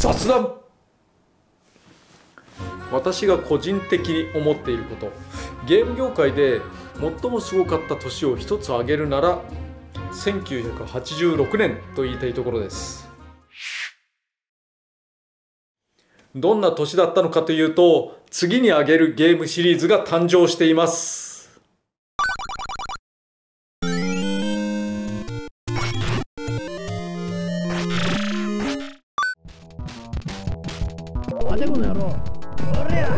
雑談。私が個人的に思っていること。ゲーム業界で最もすごかった年を一つ挙げるなら1986年と言いたいところです。どんな年だったのかというと次に挙げるゲームシリーズが誕生しています。てこの野郎。おりゃ。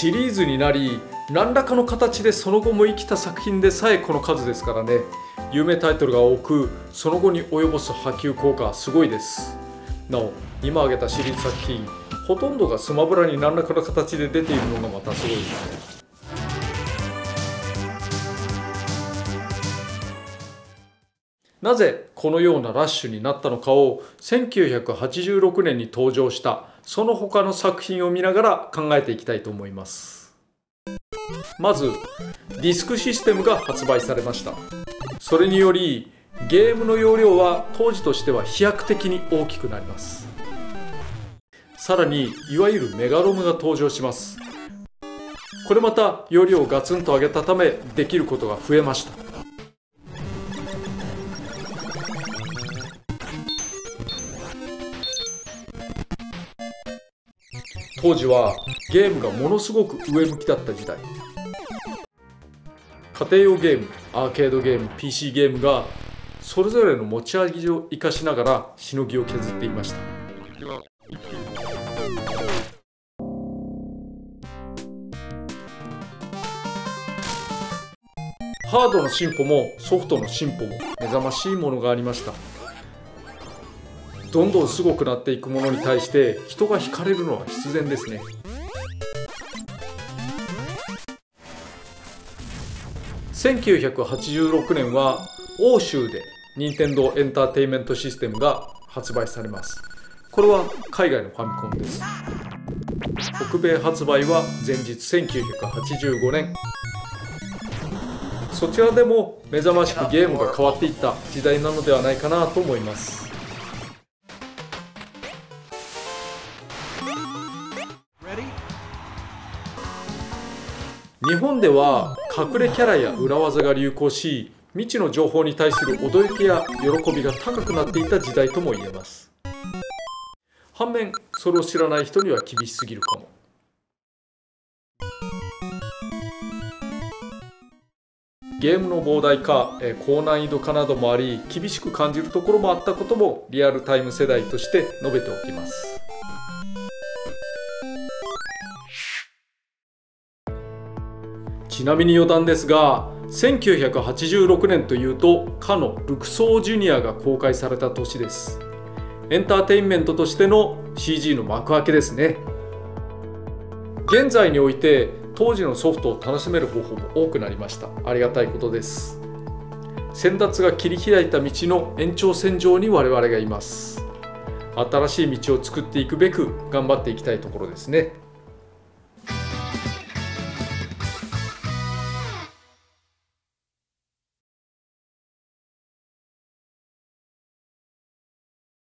シリーズになり何らかの形でその後も生きた作品でさえこの数ですからね。有名タイトルが多くその後に及ぼす波及効果はすごいです。なお今挙げたシリーズ作品ほとんどがスマブラに何らかの形で出ているのがまたすごいですね。なぜこのようなラッシュになったのかを1986年に登場したその他の作品を見ながら考えていきたいと思います。まずディスクシステムが発売されました。それによりゲームの容量は当時としては飛躍的に大きくなります。さらにいわゆるメガロムが登場します。これまた容量をガツンと上げたためできることが増えました。当時はゲームがものすごく上向きだった時代。家庭用ゲームアーケードゲーム PC ゲームがそれぞれの持ち味を生かしながらしのぎを削っていました。ハードの進歩もソフトの進歩も目覚ましいものがありました。どんどんすごくなっていくものに対して人が惹かれるのは必然ですね。1986年は欧州で任天堂エンターテインメントシステムが発売されます。これは海外のファミコンです。北米発売は前日1985年。そちらでも目覚ましくゲームが変わっていった時代なのではないかなと思います。日本では隠れキャラや裏技が流行し未知の情報に対する驚きや喜びが高くなっていた時代とも言えます。反面それを知らない人には厳しすぎるかも。ゲームの膨大化高難易度化などもあり厳しく感じるところもあったこともリアルタイム世代として述べておきます。ちなみに余談ですが1986年というとかのルクソージュニアが公開された年です。エンターテインメントとしての CG の幕開けですね。現在において当時のソフトを楽しめる方法も多くなりました。ありがたいことです。先達が切り開いた道の延長線上に我々がいます。新しい道を作っていくべく頑張っていきたいところですね。